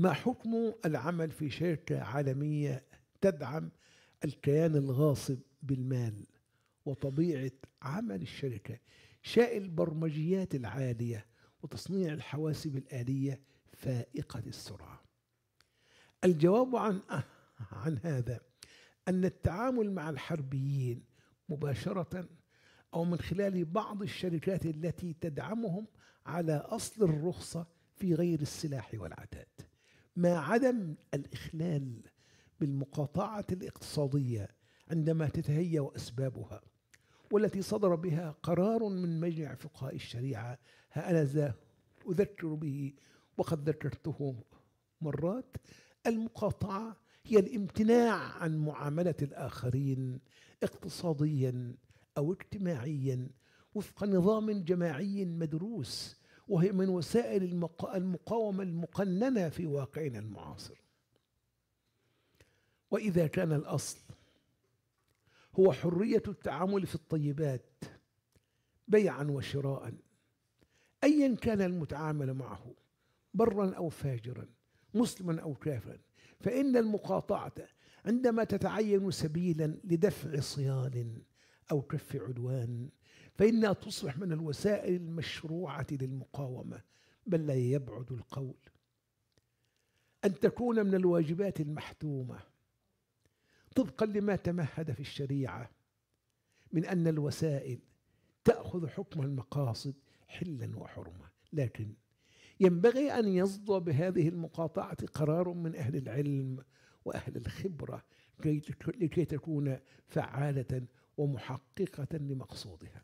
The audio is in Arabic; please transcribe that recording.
ما حكم العمل في شركة عالمية تدعم الكيان الغاصب بالمال وطبيعة عمل الشركة شاء البرمجيات العالية وتصنيع الحواسب الآلية فائقة السرعة؟ الجواب عن عن هذا أن التعامل مع الحربيين مباشرة أو من خلال بعض الشركات التي تدعمهم على أصل الرخصة في غير السلاح والعتاد. مع عدم الإخلال بالمقاطعة الاقتصادية عندما تتهيأ أسبابها والتي صدر بها قرار من مجمع فقهاء الشريعة ها أنا ذا أذكر به وقد ذكرته مرات المقاطعة هي الامتناع عن معاملة الآخرين اقتصاديا أو اجتماعيا وفق نظام جماعي مدروس وهي من وسائل المقاومة المقننة في واقعنا المعاصر. وإذا كان الأصل هو حرية التعامل في الطيبات بيعا وشراء أيا كان المتعامل معه برا أو فاجرا مسلما أو كافرا فإن المقاطعة عندما تتعين سبيلا لدفع صيان أو كف عدوان فإنها تصبح من الوسائل المشروعة للمقاومة بل لا يبعد القول. أن تكون من الواجبات المحتومة طبقا لما تمهد في الشريعة من أن الوسائل تأخذ حكم المقاصد حلا وحرمة لكن ينبغي أن يصدر بهذه المقاطعة قرار من أهل العلم وأهل الخبرة لكي تكون فعالة ومحققة لمقصودها.